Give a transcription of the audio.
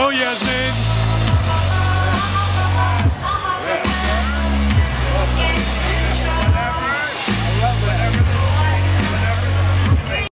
No Jerzy!